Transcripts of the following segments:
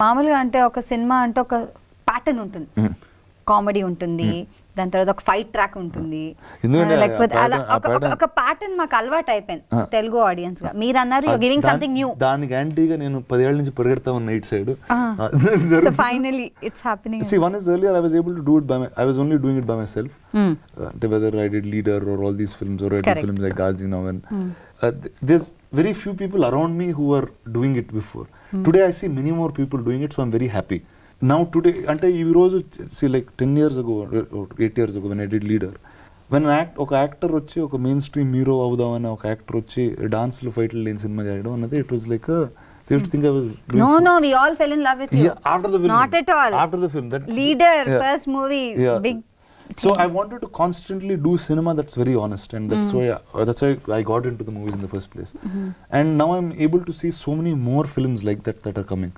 మామూలుగా అంటే ఒక సినిమా అంటే ఒక ప్యాటర్న్ ఉంటుంది. కామెడీ ఉంటుంది. దాని తర్వాత ఒక ఫైట్ ట్రాక్ ఉంటుంది లేకపోతే అలా ఒక- ప్యాటర్న్ మాకు అలవాటు అయిపోయింది తెలుగు ఆడియన్స్గా మీరు అన్నారు గివింగ్ సంథింగ్ న్యూ దానికి యాంటీగా నేను పదేళ్ళ నుంచి పరిగెడతా ఉన్న night side so finally it's happening was able to do it by my, I was only doing it by myself. Uh, whether I did Leader or all these films or I did Correct. films like Ghazi now and uh, th- there's very few people around me who are doing it before. Today I see many more people doing it, so I'm very happy. Now today, అంటే ఈ రోజు 10 years ago or 8 years ago when I did Leader, when an act, ఒక actor వచ్చి ఒక main stream hero అవుదామని ఒక actor వచ్చి డాన్స్లు ఫైట్లు లేని సినిమా చేయడం అన్నది it was like they think I was no no we all fell in love with you Yeah, after the film. Not at all After the film. That, leader Yeah. First movie Yeah. Big So I wanted to constantly do cinema that's very honest, and that's why uh, that's why I got into the movies in the first place. And now I'm able to see so many more films like that that are coming.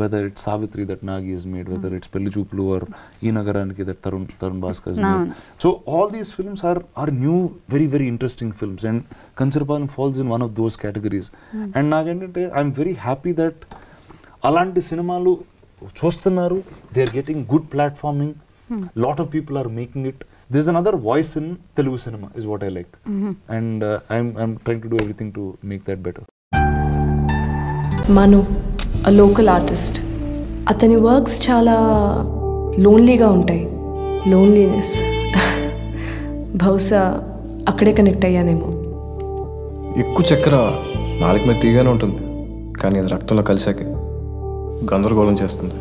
Whether it's Savitri that Nagi has made, whether it's Pelli Chuplu or E Nagaraniki that Tarun Tarun Bhaskar has No. made. So all these films are are new, very very interesting films, and Kancharapan falls in one of those categories. And నాకేంటంటే I'm very happy that అలాంటి సినిమాలు చూస్తున్నారు they are getting good platforming lot of people are making it this another voice in Telugu cinema is what I like and I'm I'm trying to do everything to make that better Manu local artist అతని works చాలా లోన్లీగా ఉంటాయి. Loneliness బహుశా అక్కడే connect అయ్యానేమో. ఎక్కువ చక్కెర నాలుగు మీద తీగానే ఉంటుంది. కానీ అది రక్తంలో కలిసాకే గందరగోళం చేస్తుంది.